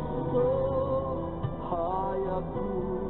Thank you.